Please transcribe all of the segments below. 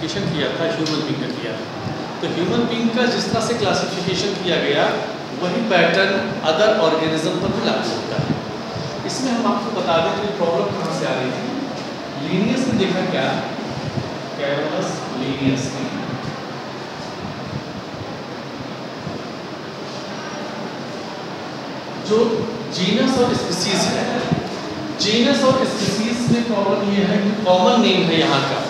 Classification किया था human being का किया तो ह्यूमन बींग का जिस तरह से क्लासिफिकेशन किया गया, वही पैटर्न अदर ऑर्गेनिज्म पर भी लागू होता है। इसमें हम आपको बता दें कि प्रॉब्लम कहाँ से आ रही थी। लीनियस ने देखा क्या? कैरोलस लीनियस ने। जो जीनस और स्पीसीज है जीनस और स्पीसीज में प्रॉब्लम ये है कि कॉमन नेम है यहाँ का।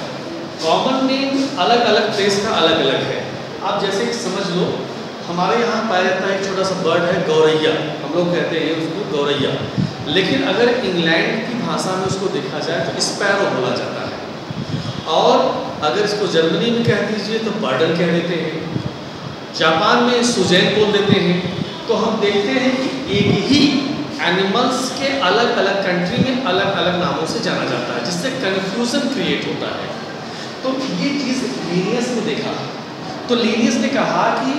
कॉमन नेम अलग अलग प्लेस का अलग अलग है। आप जैसे समझ लो, हमारे यहाँ पाया जाता है एक छोटा सा बर्ड है गौरैया। हम लोग कहते हैं उसको गौरैया। लेकिन अगर इंग्लैंड की भाषा में उसको देखा जाए तो स्पैरो बोला जाता है। और अगर इसको जर्मनी में कह दीजिए तो बर्डन कह देते हैं। जापान में सुजैन बोल देते हैं। तो हम देखते हैं कि एक ही एनिमल्स के अलग अलग कंट्री में अलग अलग नामों से जाना जाता है, जिससे कन्फ्यूज़न क्रिएट होता है। तो ये चीज़ लीनियस ने देखा। तो लीनियस ने कहा कि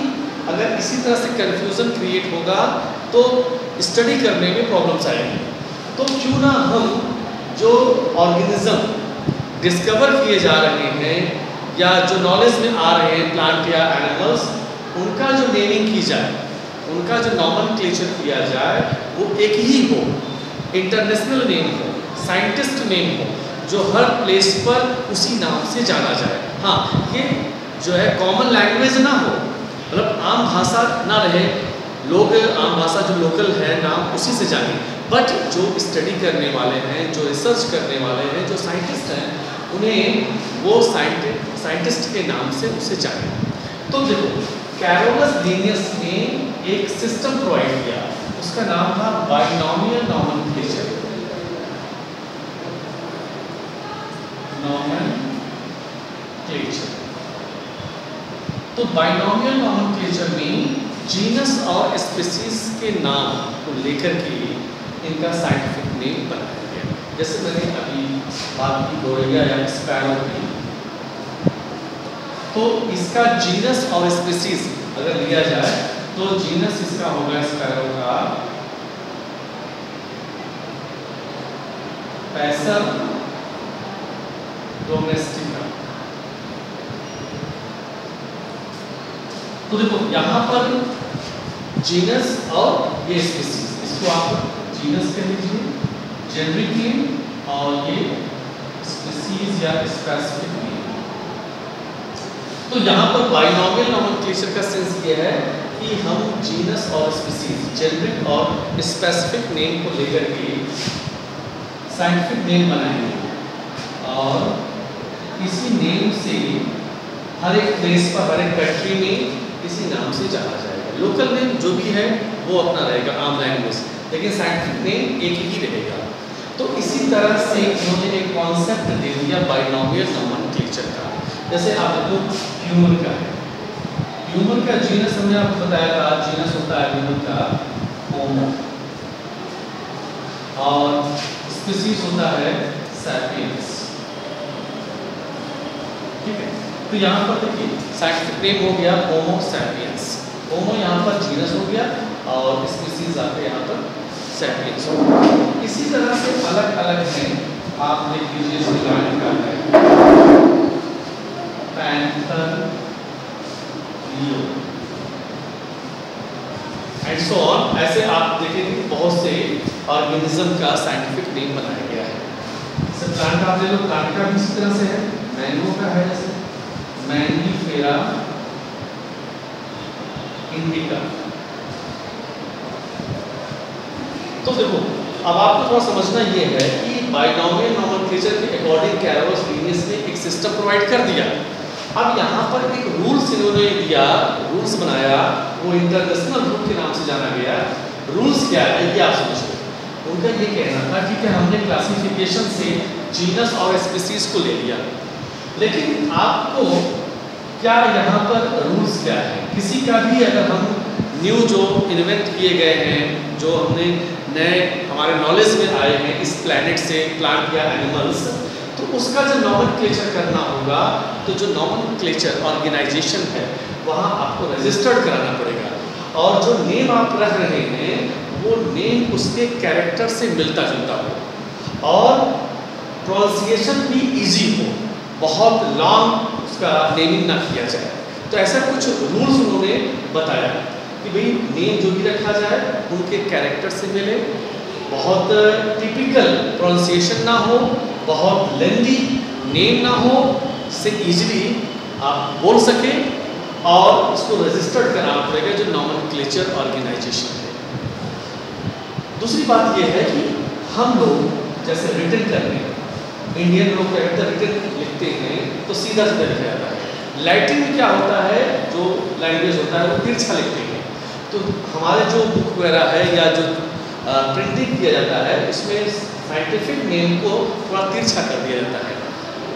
अगर इसी तरह से कन्फ्यूज़न क्रिएट होगा तो स्टडी करने में प्रॉब्लम्स आएँगी। तो क्यों ना हम जो ऑर्गेनिज्म डिस्कवर किए जा रहे हैं, या जो नॉलेज में आ रहे हैं प्लांट या एनिमल्स उनका जो नेमिंग की जाए, उनका जो नॉर्मल क्लेचर किया जाए, वो एक ही हो। इंटरनेशनल नेम हो साइंटिस्ट नेम हो। जो हर प्लेस पर उसी नाम से जाना जाए। हाँ ये जो है कॉमन लैंग्वेज ना हो मतलब आम भाषा ना रहे, लोग, आम भाषा जो लोकल है, नाम उसी से जाने। बट जो स्टडी करने वाले हैं, जो रिसर्च करने वाले हैं, जो साइंटिस्ट हैं, उन्हें वो साइंटिस्ट के नाम से उसे जाने। तो देखो कैरोलस लीनियस ने एक सिस्टम प्रोवाइड किया। उसका नाम था बाइनोमियल नॉमेनक्लेचर नॉमेनक्लेचर तो बाइनोमियल नॉमेनक्लेचर में जीनस और स्पीसीज के नाम को लेकर के इनका साइंटिफिक नेम बनाया गया। जैसे मैंने अभी बात की गोरैया या स्पैरो की। तो इसका जीनस और स्पीसीज अगर लिया जाए तो जीनस इसका होगा स्पैरो का पैसर डोमेस्टिका तो देखो, यहाँ पर जीनस और ये स्पीसीज इसको आप जीनस कह लीजिए जेनरिक नेम और ये स्पीसीज या स्पेसिफिक नेम तो यहाँ पर बाइनोमियल नोमेनक्लेचर का सेंस ये है कि हम जीनस और स्पीसीज जेनरिक और स्पेसिफिक नेम को लेकर के साइंटिफिक नेम बनाएँगे। और इसी नेम से हर एक प्लेस पर, हर एक कंट्री में इसी नाम से जाना जाएगा। लोकल नेम जो भी है, वो अपना रहेगा, आम लैंग्वेज लेकिन साइंटिफिक नेम एक ही रहेगा। तो इसी तरह से इन्होंने एक कॉन्सेप्ट दे दिया बाइनोमियल नोमेनक्लेचर का। जैसे आप देखो ह्यूमन का है। ह्यूमन का जीनस हमने आपको बताया था जीनस होता है ह्यूमन का होमो और स्पीसीज होता है सैपियंस ठीक है? तो यहाँ पर देखिए साइंटिफिक हो गया होमो सैपियंस होमो यहाँ पर जीनस हो गया और स्पीसीज आते यहाँ पर सैपियंस हो गया। इसी तरह से अलग अलग हैं। आप देख लीजिए श्रीलंका है panther leo and so on ऐसे आप देखेंगे बहुत से ऑर्गेनिज्म का साइंटिफिक नेम बनाया गया है। सर प्लांट आप ले लो। प्लांट का भी इसी तरह से है। मैंगो का है जैसे। मैंगीफेरा इंडिका तो देखो, अब आपको थोड़ा समझना ये है कि बाइनोमियल नोमेनक्लेचर के अकॉर्डिंग कैरोस लीनियस ने एक सिस्टम प्रोवाइड कर दिया। अब यहाँ पर एक रूल्स इन्होंने दिया रूल्स बनाया, वो इंटरनेशनल रूल के नाम से जाना गया। रूल्स क्या है, ये आप समझो। उनका ये कहना था ठीक है हमने क्लासिफिकेशन से जीनस और स्पीसीज को ले लिया। लेकिन आपको क्या यहाँ पर रूल्स क्या है? किसी का भी अगर हम न्यू जो इन्वेंट किए गए हैं, जो हमने नए हमारे नॉलेज में आए हैं, इस प्लानट से प्लांट या एनिमल्स तो उसका जो नॉमन क्लेचर करना होगा तो जो नॉमन क्लेचर ऑर्गेनाइजेशन है, वहाँ आपको रजिस्टर्ड कराना पड़ेगा। और जो नेम आप रख रहे हैं, वो नेम उसके कैरेक्टर से मिलता जुलता हो। और प्रोनाउंसिएशन भी इजी हो। बहुत लॉन्ग उसका नेमिंग ना किया जाए। तो ऐसा कुछ रूल्स उन्होंने बताया कि भाई नेम जो भी रखा जाए, उनके कैरेक्टर से मिले। बहुत टिपिकल प्रोनाउंसिएशन ना हो, बहुत लेंदी नेम ना हो से इजीली आप बोल सके और इसको रजिस्टर्ड कराना पड़ेगा, जो नॉमन क्लेचर ऑर्गेनाइजेशन है। दूसरी बात यह है कि हम लोग जैसे रिटर्न करने इंडियन लोग हैं रिटर्न लिखते हैं तो सीधा सीधा लिखा जाता है। लैटिन में क्या होता है? जो लैंग्वेज होता है, वो तिरछा लिखते हैं। तो हमारे जो बुक वगैरह है, या जो प्रिंटिंग किया जाता है, इसमें साइंटिफिक नेम को थोड़ा तिरछा कर दिया जाता है।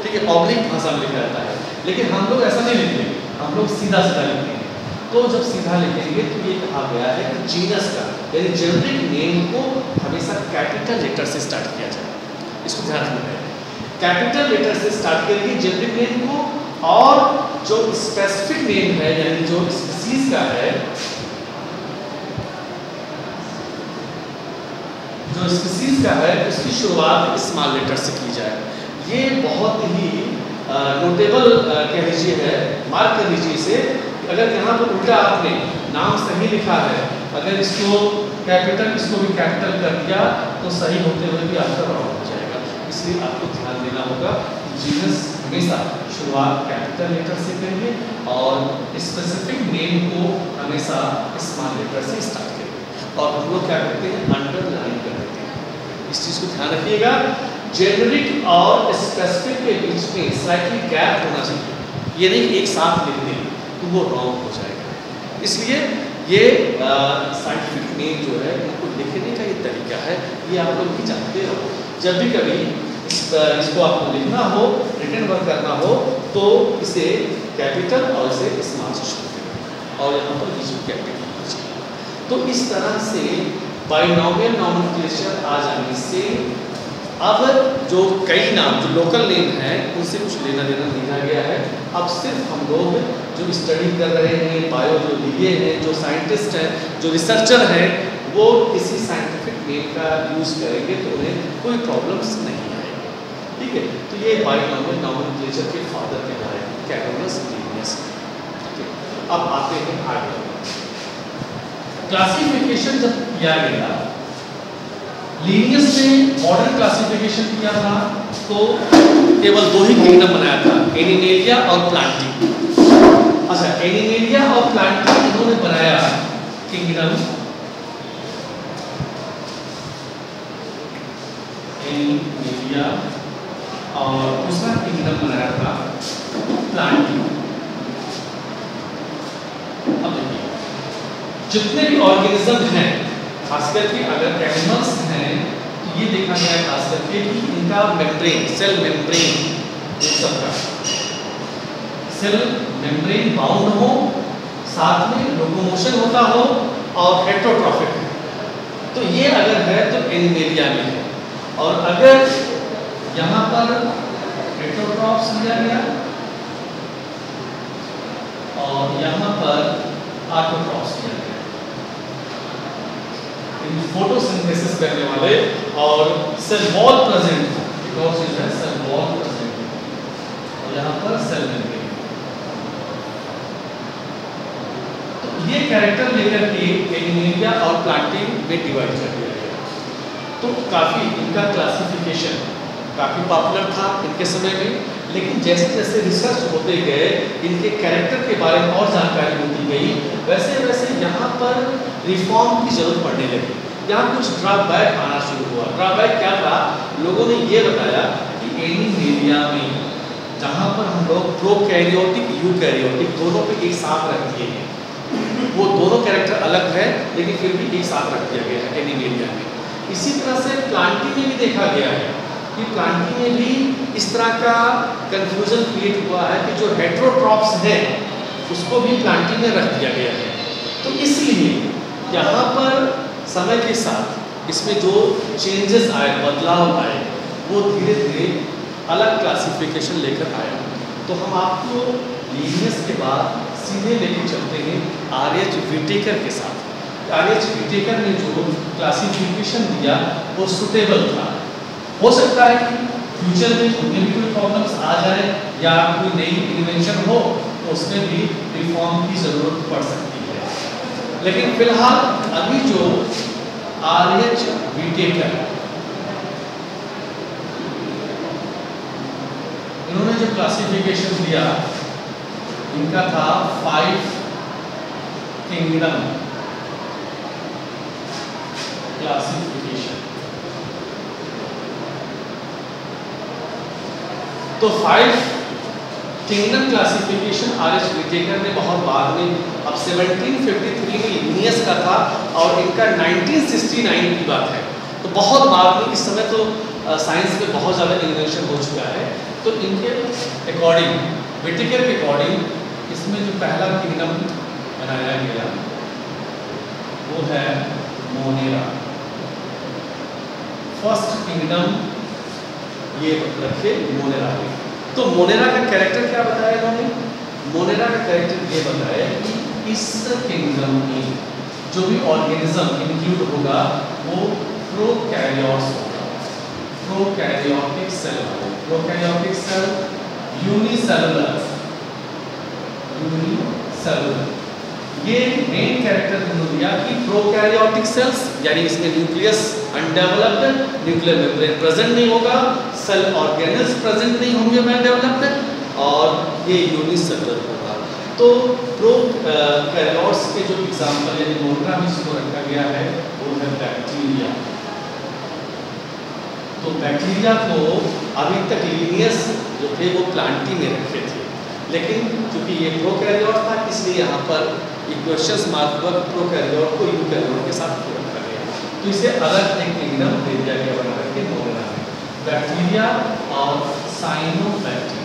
ठीक है ऑब्लिक भाषा में लिखा जाता है। लेकिन हम लोग ऐसा नहीं लिखते। हम लोग सीधा सीधा लिखते हैं। तो जब सीधा लिखेंगे तो ये कहा गया है कि जीनस का, यानी जेनरिक नेम को हमेशा कैपिटल लेटर से स्टार्ट किया जाए। इसको ध्यान रखना है। कैपिटल लेटर से स्टार्ट करेंगे जेनरिक नेम को और जो स्पेसिफिक नेम है, यानी जो स्पीसीज का है, जो स्पीसीज का है, उसकी शुरुआत स्मॉल लेटर से की जाए। ये बहुत ही नोटेबल कह लीजिए है मार्क कर लीजिए इसे। अगर यहाँ पर उल्टा आपने नाम सही लिखा है, अगर इसको कैपिटल इसको भी कैपिटल कर दिया तो सही होते हुए भी आपका रॉन्ग हो जाएगा। इसलिए आपको ध्यान देना होगा जीनस हमेशा शुरुआत कैपिटल लेटर से करेंगे और स्पेसिफिक नेम को हमेशा स्मॉल लेटर से स्टार्ट करेंगे। और हम लोग क्या करते हैं? अंडरलाइन कर देते हैं। इस चीज़ को ध्यान रखिएगा। जेनरिक और स्पेसिफिक के बीच में स्लाइटली गैप होना चाहिए। ये नहीं एक साथ लिख दें तो वो रॉन्ग हो जाएगा। इसलिए ये साइंटिफिक नेम जो है, उनको लिखने का ये तरीका है, ये आप लोग भी जानते हो। जब भी कभी इस, इसको आपको लिखना हो रिटर्न वर्क करना हो तो इसे कैपिटल और इसे स्मॉल से शुरू करें। और यहाँ पर बीच कैपिटल तो इस तरह से बाइनोमियल नॉमिनेशन आ जाने से अब जो कई नाम जो लोकल नेम हैं उनसे कुछ लेना देना नहीं गया है। अब सिर्फ़ हम लोग जो स्टडी कर रहे हैं बायो जो लिए हैं जो साइंटिस्ट हैं जो रिसर्चर हैं वो किसी साइंटिफिक नेम का यूज़ करेंगे तो उन्हें कोई प्रॉब्लम्स नहीं। है तो ये बायोनॉमियल नॉमिनेचर के फादर के बारे में कैटोनस लीनियस ठीक है, अब आते हैं आगे। क्लासिफिकेशन जब किया गया लीनियस ने मॉडर्न क्लासिफिकेशन किया था तो केवल दो ही किंगडम बनाया था एनिमेलिया और प्लांटी अच्छा एनिमेलिया और प्लांटी इन्होंने बनाया किंगडम एनिमेलिया और दूसरा किंगडम बनाया था प्लांटी अब जितने भी ऑर्गेनिज्म हैं, खास करके अगर एनिमल्स हैं तो ये देखा गया खास करके कि इनका मेम्ब्रेन सेल मेम्ब्रेन इन सबका सेल मेम्ब्रेन बाउंड हो, साथ में लोकोमोशन होता हो और हेट्रोट्रॉफिक तो ये अगर है तो एनिमेलिया में है। और अगर यहाँ पर हेट्रोट्रॉप्स लिया गया और यहाँ पर आटोट्रॉप्स लिया गया। फोटोसिंथेसिस करने वाले और cell wall present because is है सेल वॉल प्रेजेंट और यहाँ पर सेल मेम्ब्रेन तो ये कैरेक्टर लेकर के एनिमेलिया और प्लांटिंग में डिवाइड कर दिया गया। तो काफ़ी इनका क्लासिफिकेशन काफ़ी पॉपुलर था इनके समय में। लेकिन जैसे जैसे रिसर्च होते गए, इनके कैरेक्टर के बारे में और जानकारी होती गई, वैसे वैसे यहाँ पर रिफॉर्म की ज़रूरत पड़ने लगी। यहाँ कुछ ड्रॉबैक आना शुरू हुआ। ड्रॉबैक क्या था? लोगों ने ये बताया कि एनिमेलिया में जहाँ पर हम लोग प्रो कैरियोटिक यू कैरियोटिक दोनों पे एक साथ रख दिए हैं वो दोनों कैरेक्टर अलग है, लेकिन फिर भी एक साथ रख दिया गया है एनिमेलिया में। इसी तरह से प्लांटी में भी देखा गया है। कि प्लांटी में भी इस तरह का कंफ्यूजन क्रिएट हुआ है कि जो हेट्रोट्रॉप्स हैं, उसको भी प्लांटी में रख दिया गया है। तो इसलिए यहाँ पर समय के साथ इसमें जो चेंजेस आए, बदलाव आए, वो धीरे धीरे अलग क्लासिफिकेशन लेकर आया। तो हम आपको लीनियस के बाद सीधे लेके चलते हैं आर एच विटेकर के साथ। आर एच विटेकर ने जो क्लासिफिकेशन दिया, वो सुटेबल था। हो सकता है कि फ्यूचर में उनमें भी कोई प्रॉब्लम्स आ जाए या कोई नई इन्वेंशन हो तो उसमें भी रिफॉर्म की ज़रूरत पड़ सकती है। लेकिन फ़िलहाल अभी जो आर एच विटेकर इन्होंने जो क्लासिफिकेशन दिया, इनका था फाइव किंगडम क्लासिफिकेशन तो five kingdom classification R H Whittaker ने बहुत बाद में, अब 1753 में लिनियस का था और इनका 1969 की बात है। तो बहुत बाद में, इस समय तो साइंस में बहुत ज़्यादा इन्वेंशन हो चुका है। तो इनके अकॉर्डिंग विटिकर के अकॉर्डिंग इसमें जो पहला किंगडम बनाया गया, वो है मोनेरा फ़र्स्ट किंगडम ये रखे मोनेरा के तो मोनेरा का कैरेक्टर क्या बताया इन्होंने? मोनेरा का कैरेक्टर ये बताया कि इस किंगडम में जो भी ऑर्गेनिज्म इंक्लूड होगा, वो प्रोकैरियोट्स होगा। प्रोकैरियोटिक सेल होगा। प्रोकैरियोटिक सेल यूनिसेलुलर यूनिसेलुलर ये मेन कैरेक्टर उन्होंने दिया कि प्रोकैरियोटिक सेल्स यानी इसमें nucleus undeveloped nuclear membrane present नहीं होगा सेल ऑर्गेनल्स प्रेजेंट नहीं होंगे वेल डेवलप्ड और ये यूनिसेलुलर होगा। तो प्रो प्रोकैरियोट्स के जो एग्जांपल यानी मोनरा में इसको रखा गया है, वो है बैक्टीरिया तो बैक्टीरिया को अभी तक लीनियस जो थे, वो प्लांटी में रखे थे। लेकिन क्योंकि ये प्रो प्रोकैरियोट था, इसलिए यहाँ पर इक्वेशंस मार्क पर प्रोकैरियोट को यूकैरियोट के साथ रखा गया तो इसे अलग एक किंगडम दे दिया गया बना करके बैक्टीरिया और साइनोबैक्टीरिया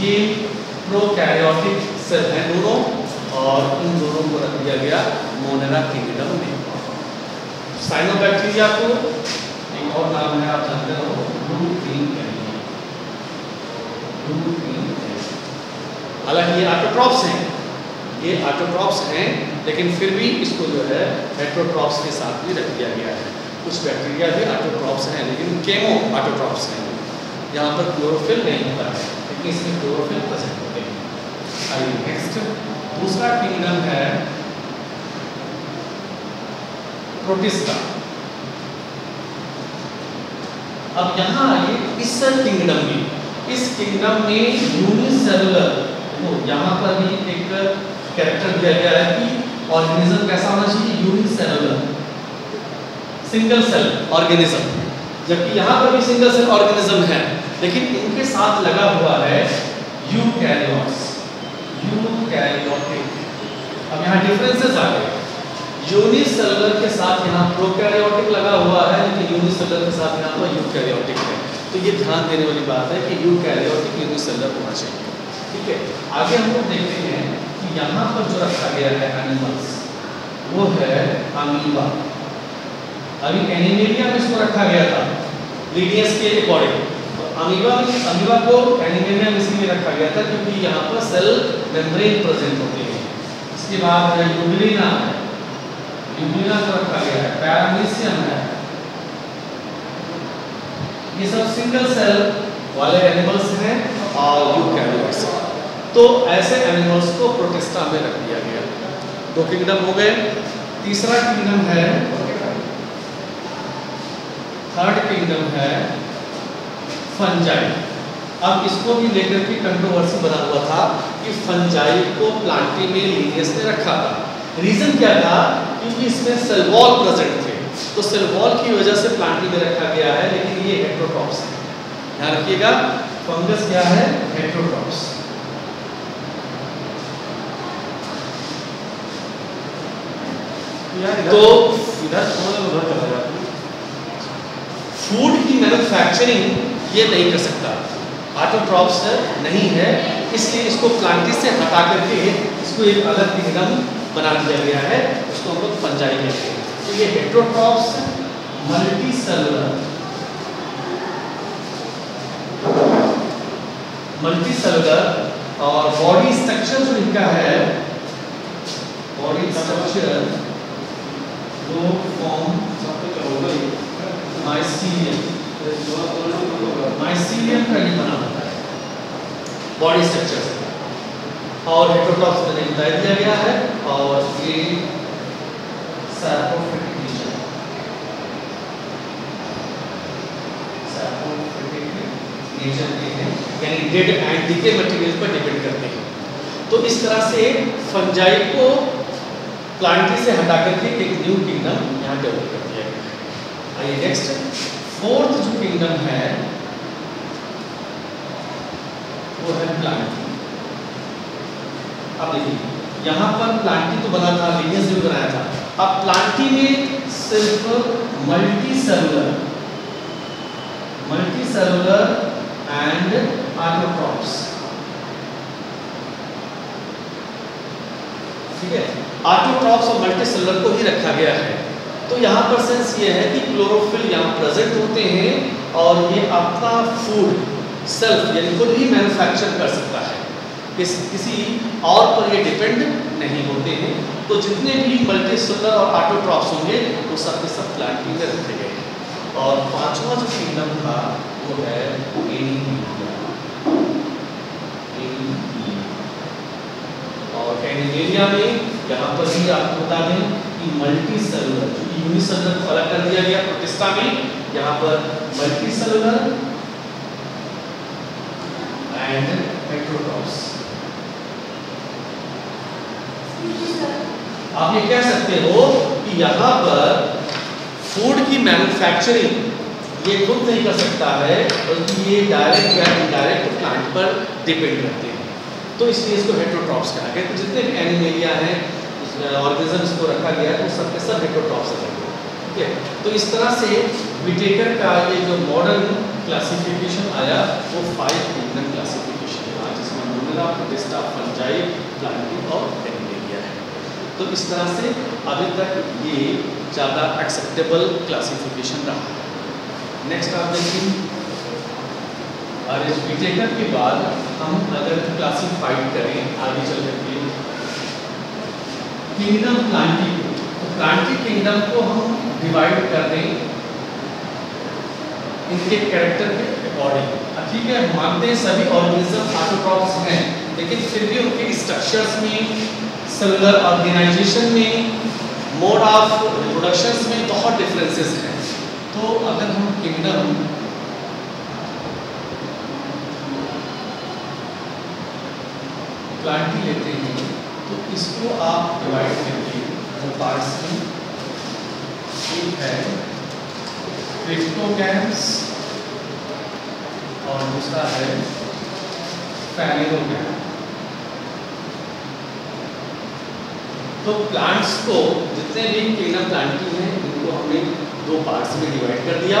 ये प्रोकैरियोटिक सेल हैं दोनों और इन दोनों को रख दिया गया मोनेरा किंगडम में। साइनोबैक्टीरिया को एक और नाम है, आप जानते हो ब्लू ग्रीन हालाँकि ये ऑटोट्रॉप्स हैं। ये ऑटोट्रॉप्स हैं, लेकिन फिर भी इसको जो है हेट्रोट्रॉप्स के साथ भी रख दिया गया है। कुछ बैक्टीरिया भी ऑटोट्रॉप्स हैं, लेकिन केमो ऑटोट्रॉप्स हैं। यहाँ पर क्लोरोफिल नहीं होता है, लेकिन इसमें क्लोरोफिल प्रेजेंट होते हैं। आइए नेक्स्ट दूसरा किंगडम है प्रोटिस्टा। अब यहाँ आइए इस किंगडम में। इस किंगडम में यूनिसेलुलर तो यहाँ पर भी एक कैरेक्टर दिया गया है कि ऑर्गेनिज्म कैसा होना चाहिए? Unicellular single cell organism. जबकि यहाँ पर भी सिंगल सेल ऑर्गेनिज्म है, लेकिन इनके साथ लगा हुआ है यूकैरियोट्स। यूकैरियोटिक। अब यहाँ डिफरेंसेस आ गए। यूनिसेलुलर के साथ यहाँ प्रोकैरियोटिक लगा हुआ है, लेकिन यूनिसेलुलर के साथ यहाँ पर यूकैरियोटिक है। तो ये ध्यान देने वाली बात है कि यूकैरियोटिक यूनिसेलुलर होना चाहिए। ठीक है? आगे हम लोग देखते हैं कि यहाँ पर जो रखा गया है एनिमल्स वो है अमीबा। अभी एनिमेलिया में इसको रखा गया था लीडियस के अकॉर्डिंग तो अमीबा में अमीबा को एनिमेलिया में इसलिए रखा गया था क्योंकि यहाँ पर सेल मेम्ब्रेन प्रेजेंट होते हैं। इसके बाद यूबिलिना है। यूबिलिना को रखा गया है पैरामीशियम है। ये सब सिंगल सेल वाले एनिमल्स हैं और यूकैरियोट्स तो ऐसे एनिमल्स को प्रोटेस्टा में रख दिया गया। दो किंगडम हो गए। तीसरा किंगडम है थर्ड किंगडम है फंजाई। अब इसको भी लेकर के कंट्रोवर्सी बना हुआ था कि फंजाई को प्लांटी में लीनियस ने रखा था। रीजन क्या था? क्योंकि इसमें सेल वॉल प्रेजेंट थे। तो सेल वॉल की वजह से प्लांटी में रखा गया है लेकिन ये हेट्रोटॉप्स है। ध्यान रखिएगा फंगस क्या है? हेट्रोटॉप्स तो इधर उधर फ़ूड की मैन्युफैक्चरिंग ये नहीं कर सकता। ऑटोट्रॉप्स नहीं है, इसलिए इसको प्लांटिस से हटा करके इसको एक अलग निगम बना दिया गया है, उसको हम लोग पंजाई कहते हैं। तो ये heterotrophs multi cellular multi cellular और बॉडी स्ट्रक्चर जो इनका है बॉडी स्ट्रक्चर वो फॉर्म माइसीलियम माइसीलियम का ये बना होता है। बॉडी स्ट्रक्चर से और हेटरोटॉप्स मैंने बता दिया गया है और ये रीजन सैप्रोफिटिक रीजन के हैं, यानी डेड एंड मटेरियल पर डिपेंड करते हैं। तो इस तरह से फंजाई को से हटा करके एक न्यू किंगडम यहाँ डेवलप कर दिया आइए नेक्स्ट फोर्थ जो किंगडम है, वो है प्लांटी अब देखिए, यहाँ पर प्लांटी तो बना था लिनियस जो बनाया था। अब प्लांटी में सिर्फ़ multi cellular multi cellular and autotrophs ठीक है? आटोट्रॉप्स और मल्टी सेलुलर को ही रखा गया है। तो यहाँ पर सेंस ये है कि क्लोरोफिल यहाँ प्रेजेंट होते हैं और ये आपका फ़ूड सेल्फ यानी खुद ही मैन्युफैक्चर कर सकता है। किस, किसी और पर ये डिपेंड नहीं होते हैं। तो जितने भी मल्टी सेलुलर और आटोट्रॉप्स होंगे, वो सब के सब प्लांटिंग में रखे गए और पांचवा जो किंगडम था, वो है और एनिमेलिया में यहाँ पर भी आपको बता दें मल्टी सेलुलर यूनिसेलुलर को अलग कर दिया गया प्रोटिस्टा में यहाँ पर मल्टी सेलुलर एंड हेट्रोट्रॉप्स आप ये कह सकते हो कि यहाँ पर फ़ूड की मैन्युफैक्चरिंग ये खुद नहीं कर सकता है, बल्कि ये डायरेक्ट या इनडायरेक्ट प्लांट पर डिपेंड करते हैं। तो इसलिए इसको हेट्रोट्रॉप्स कहा गया। तो जितने भी एनिमेलिया हैं ऑर्गेनिजम्स को रखा गया है वो सब के सब हेट्रोट्रॉप्स रहेंगे ठीक है? तो इस तरह से विटेकर का ये जो मॉडर्न क्लासिफिकेशन आया, वो फाइव किंगडम क्लासिफिकेशन था जिसमें मोनेरा प्रोटिस्टा फंजाई प्लांटिंग और एनिमेलिया है। तो इस तरह से अभी तक ये ज़्यादा एक्सेप्टेबल क्लासिफिकेशन रहा। है नेक्स्ट आप देखिए और इस विटेकर के बाद हम अगर क्लासिफाइड करें, आगे चल करके किंगडम प्लांटी तो प्लांटी किंगडम को हम डिवाइड कर दें इनके कैरेक्टर के अकॉर्डिंग ठीक है, मानते हैं सभी ऑर्गेनिज्म ऑटोट्रॉप्स हैं, लेकिन फिर भी उनके स्ट्रक्चर्स में सेलुलर ऑर्गेनाइजेशन में मोड ऑफ़ रिप्रोडक्शंस में बहुत डिफरेंसेस हैं. तो अगर हम किंगडम प्लांटी इसको आप डिवाइड करके दो पार्ट्स में एक है। क्रिप्टोगैम्स और दूसरा है फैनिलोगैम तो प्लांट्स को जितने भी किंगडम प्लांटिंग हैं, इनको हमने दो पार्ट्स में डिवाइड कर दिया।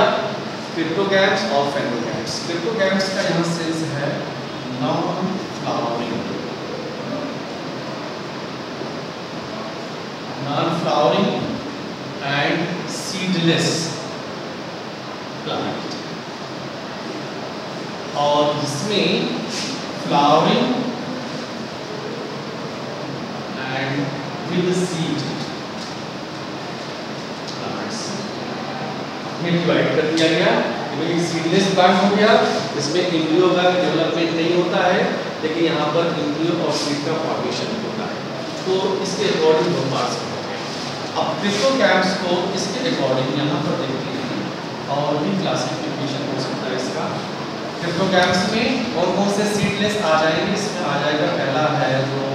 क्रिप्टोगैम्स और फैनिलोगैम्स क्रिप्टोगैम्स का यहाँ सेंस है non flowering non-flowering and seedless plant. और इसमें flowering and with seed plants. में डिवाइड कर दिया गया। भाई सीडलेस प्लांट हो गया। इसमें एम्ब्रियो का डेवलपमेंट नहीं होता है, लेकिन यहाँ पर एम्ब्रियो और सीड का फॉर्मेशन होता है। तो इसके अकॉर्डिंग दो पार्ट्स होते हैं अब क्रिप्टोगैम्स को इसके अकॉर्डिंग यहाँ पर देखते हैं। और भी क्लासिफिकेशन हो सकता है इसका। क्रिप्टोगैम्स में कौन कौन से सीडलेस आ जाएँगे? इसमें आ जाएगा पहला है जो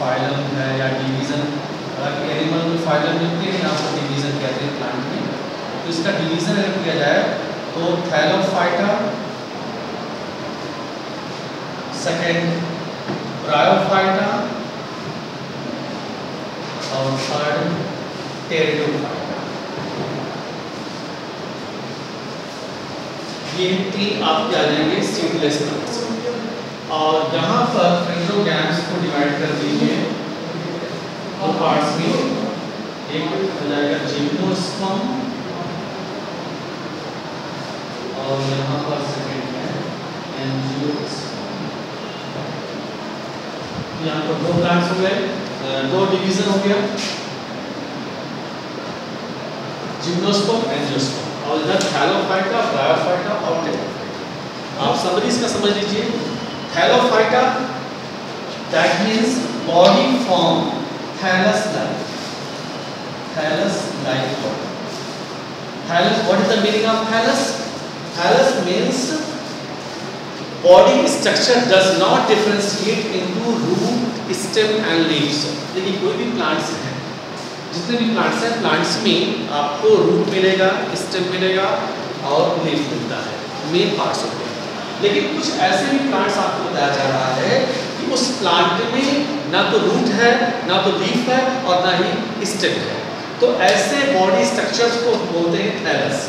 फाइलम है या डिवीज़न हालाँकि एनिमल में फाइलम मिलते हैं, यहाँ पर डिवीज़न कहते हैं प्लांट में। तो इसका डिवीज़न अगर किया जाए तो थैलोफाइटा सेकेंड ब्रायोफाइटा और थर्ड टेरिडोफाइटा ये तीन आपके आ जाएँगे सीडलेस प्लांट्स और यहाँ पर फ्रेंडोगैम्स को डिवाइड कर दीजिए। दो पार्ट्स में। एक हो जाएगा जिम्नोस्पर्म और यहाँ पर सेकेंड है एंजियोस्पर्म यहाँ पर दो प्लांट्स हो गए। दो डिवीज़न हो गया। जिम्नोस्पर्म एंजियोस्पर्म और इधर थैलोफाइटा ब्रायोफाइटा और टेलोफाइटा। आप समझ इसका समझ लीजिए। Thallophyta that means body form thallus like thallus like body thallus what is the meaning of thallus thallus means body structure does not differentiate into root stem and leaves यानी कोई भी plants है जितने भी प्लांट्स हैं plants में आपको root मिलेगा स्टेम मिलेगा और लीफ मिलता है मेन पार्ट्स होते हैं। लेकिन कुछ ऐसे भी प्लांट्स आपको बताया जा रहा है कि उस प्लांट में ना तो रूट है, ना तो लीफ है और ना ही स्टेम है। तो ऐसे बॉडी स्ट्रक्चर्स को बोलते हैं थैलस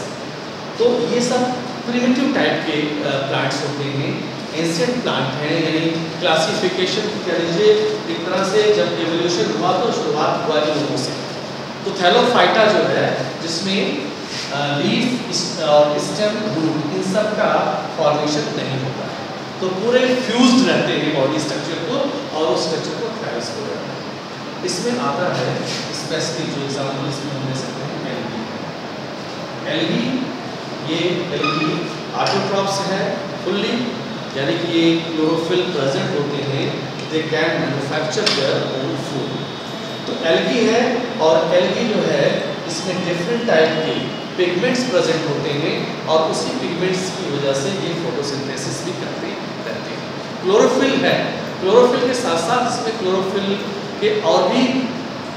तो ये सब प्रिमेटिव टाइप के प्लांट्स होते हैं। एंशियंट प्लांट हैं, यानी क्लासिफिकेशन कह लीजिए, एक तरह से जब एवोल्यूशन हुआ तो शुरुआत हुआ इन लोगों से। तो थैलोफाइटा जो है, जिसमें लीफ और स्टेम रूट इन सब का फॉर्मेशन नहीं होता है। तो पूरे फ्यूज्ड रहते हैं बॉडी स्ट्रक्चर को और उस स्ट्रक्चर को थैलस को रहता है। इसमें आता है स्पेसिफिक जो एग्ज़ाम्पल इसमें हम ले सकते हैं एलगी एलगी ये एलगी ऑटोट्रॉप्स है फुल्ली यानी कि ये क्लोरोफिल प्रेजेंट होते हैं they can manufacture their own food तो एलगी है और एलगी जो है, इसमें डिफरेंट टाइप के पिगमेंट्स प्रेजेंट होते हैं और उसी पिगमेंट्स की वजह से ये फोटोसिंथेसिस भी करते रहते हैं। क्लोरोफिल है। क्लोरोफिल के साथ साथ इसमें क्लोरोफिल के और भी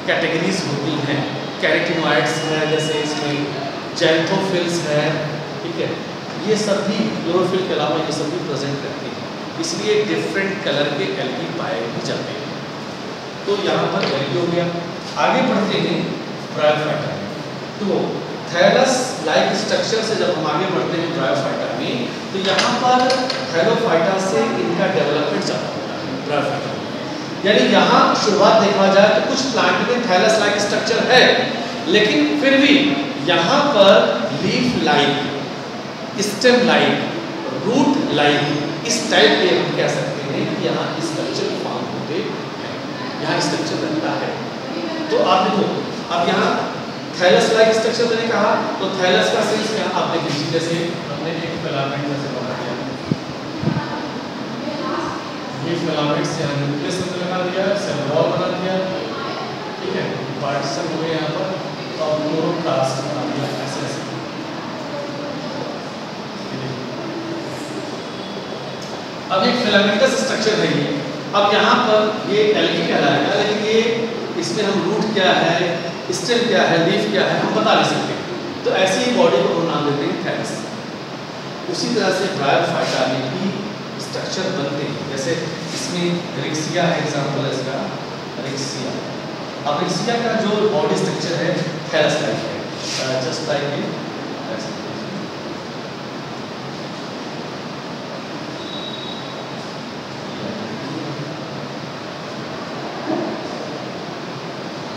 कैटेगरीज होती हैं। कैरेटिनोइड्स हैं, जैसे इसमें जैंथोफिल्स हैं, ठीक है? ये सब भी क्लोरोफिल के अलावा ये सब भी प्रेजेंट करते हैं। इसलिए डिफरेंट कलर के एल्गी पाए भी जाते हैं। तो यहाँ पर एल्गी हो गया। आगे बढ़ते हैं ब्रायोफाइटा तो थैलस लाइक स्ट्रक्चर से जब हम आगे बढ़ते हैं ब्रायोफाइटा में तो यहाँ पर थैलोफाइटा से इनका डेवलपमेंट ज़्यादा होता है ब्रायोफाइटा यानी यहाँ शुरुआत देखा जाए तो कुछ प्लांट में थैलस लाइक स्ट्रक्चर है, लेकिन फिर भी यहाँ पर leaf like stem like root like इस टाइप के हम कह सकते हैं कि यहाँ हैं यहाँ स्ट्रक्चर बनता है। तो आप देखो, अब यहाँ थैलस लाइक स्ट्रक्चर मैंने कहा तो थैलस का सेंस क्या? आप देख लीजिए जैसे हमने एक फिलामेंट जैसे बना दिया। ये फिलामेंट से हमने न्यूक्लियस लगा दिया सेल वॉल बना दिया। ठीक है? पार्टीशन हो गए यहाँ पर, और क्लोरोप्लास्ट बना दिया, ऐसे ऐसे। अब एक फिलामेंटस स्ट्रक्चर है ये। अब यहाँ पर ये एल्गी कहलाएगा लेकिन ये इसमें हम रूट क्या है स्टेम क्या है लीफ क्या है, हम बता नहीं सकते। तो ऐसी ही बॉडी को हम नाम देते हैं थैलस उसी तरह से ब्रायोफाइटा में भी स्ट्रक्चर बनते हैं। जैसे इसमें रिक्सिया है एग्ज़ाम्पल है इसका। रिक्सिया अब रिक्सिया का जो बॉडी स्ट्रक्चर है टाइप है। जस्ट लाइक इन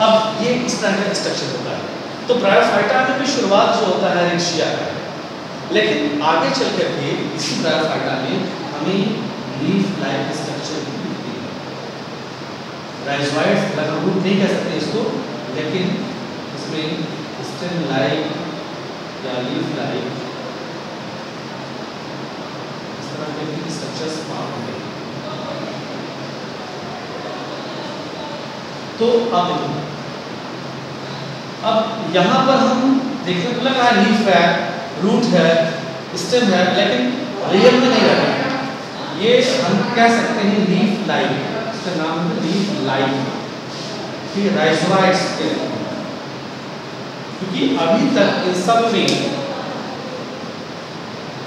अब ये इस तरह का स्ट्रक्चर होता है। तो ब्रायोफाइटा में भी शुरुआत जो होता है रिक्शिया का। लेकिन आगे चल करके इसी ब्रायोफाइटा में हमें लीफ लाइक स्ट्रक्चर भी मिलती है। मतलब रूट नहीं कह सकते इसको, लेकिन इसमें स्टेम लाइक या लीफ लाइक इस तरह के भी स्ट्रक्चर्स फॉर्म होते तो अब देखो अब यहाँ पर हम देखने को लगा लीफ है रूट है स्टेम है लेकिन रियल में नहीं रहता ये हम कह सकते हैं लीफ लाइन इसका नाम है लीफ लाइन ठीक है के क्योंकि अभी तक इन सब में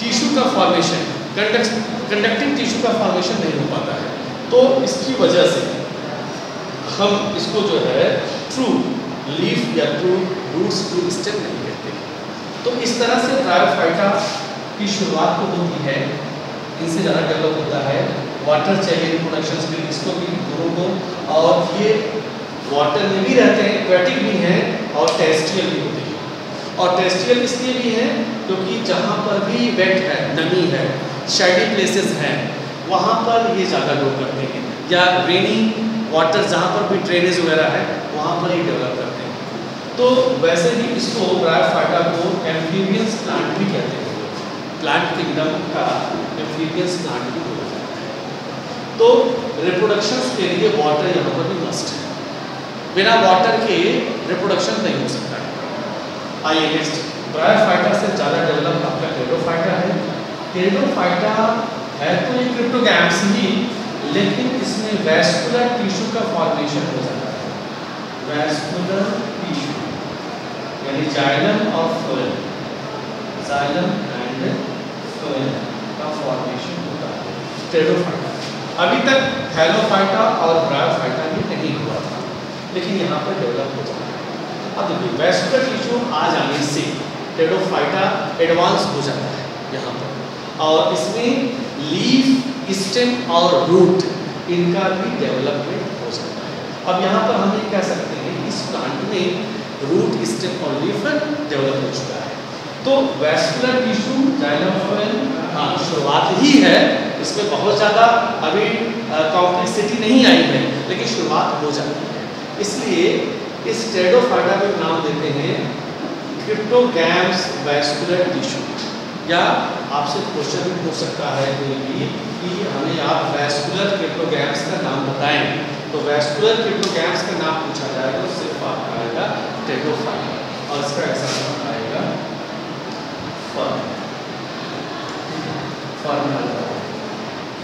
टिश्यू का फॉर्मेशन कंडक्टिंग टिश्यू का फॉर्मेशन नहीं हो पाता है। तो इसकी वजह से हम इसको जो है ट्रू लीफ या ट्रू रूट्स ट्रू स्टेम नहीं कहते। तो इस तरह से ब्रायोफाइटा की शुरुआत तो होती है। इनसे ज़्यादा डेवलप होता है। वाटर चाहिए प्रोडक्शन के इसको भी दोनों को। और ये वाटर में भी रहते हैं एक्वेटिक भी हैं और टेस्टियल भी होते हैं। और टेस्टियल इसलिए भी हैं क्योंकि जहाँ पर भी वेट है, नमी है शेडी प्लेसेस हैं, वहाँ पर ये ज़्यादा ग्रो करते हैं। या रेनी वाटर जहाँ पर भी ड्रेनेज वगैरह है, वहाँ पर ही डेवलप करते हैं। तो वैसे ही इसको ब्रायोफाइटा को एम्फीबियंस प्लांट भी कहते हैं। प्लांट किंगडम का एम्फीबियंस प्लांट भी बोला जाता है। तो रिप्रोडक्शन के लिए वाटर यहाँ पर भी मस्ट है। बिना वाटर के रिप्रोडक्शन नहीं हो सकता है। आइए नेक्स्ट ब्रायोफाइटा से ज़्यादा डेवलप आपका टेडोफाइटा है। टेडोफाइटा है तो ये क्रिप्टोगैम्स ही, लेकिन इसमें वैस्कुलर टिश्यू का फॉर्मेशन हो जाता है। वैस्कुलर यानी जाइलम और फ्लोएम जाइलम एंड फ्लोएम का फॉर्मेशन होता है। टेडोफाइटा अभी तक थैलोफाइटा और ब्रायोफाइटा में नहीं हुआ था, लेकिन यहाँ पर डेवलप हो जाता है। अब देखिए वैस्कुलर टिश्यू आ जाने से टेडोफाइटा एडवांस हो जाता है यहाँ पर। और इसमें लीफ स्टेम और रूट इनका भी डेवलपमेंट हो सकता है। अब यहाँ पर हम ये कह सकते हैं इस प्लांट में रूट स्टेम और लीफ डेवलप हो चुका है। तो वैस्कुलर टिश्यू हाँ शुरुआत ही है। इसमें बहुत ज़्यादा अभी कॉम्प्लेक्सिटी नहीं आई है, लेकिन शुरुआत हो जाती है। इसलिए इस टेडोफाइडा में नाम देते हैं क्रिप्टोगैम्स वैस्कुलर टिश्यू या आपसे क्वेश्चन भी हो सकता है कि हमें आप वैस्कुलर क्रिप्टोगैम्स का नाम बताएँ। तो वैस्कुलर क्रिप्टोगैम्स का नाम पूछा जाएगा तो सिर्फ़ आपका आएगा टेटोफाइट और इसका ऐसा नाम आएगा फर्म। फर्म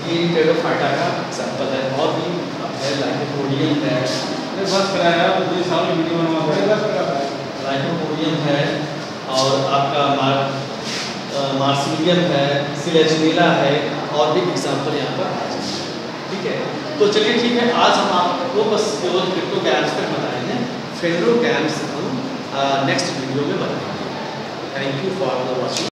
ये टेटोफाइटा का एग्ज़ाम्पल है। और भी है लाइकोपोडियम है। बस कराया तो जिस साल वीडियो बनवा लाइकोपोडियम है और आपका मार मार्सिलियम है सिलेजनेला है और भी एग्ज़ाम्पल यहाँ पर आ जाए ठीक है? तो चलिए ठीक है, आज हम आपको बस केवल क्रिप्टोगैम्स तक बताए हैं फेडरोगैम्स हम नेक्स्ट वीडियो में बताएँगे। Thank you for the watching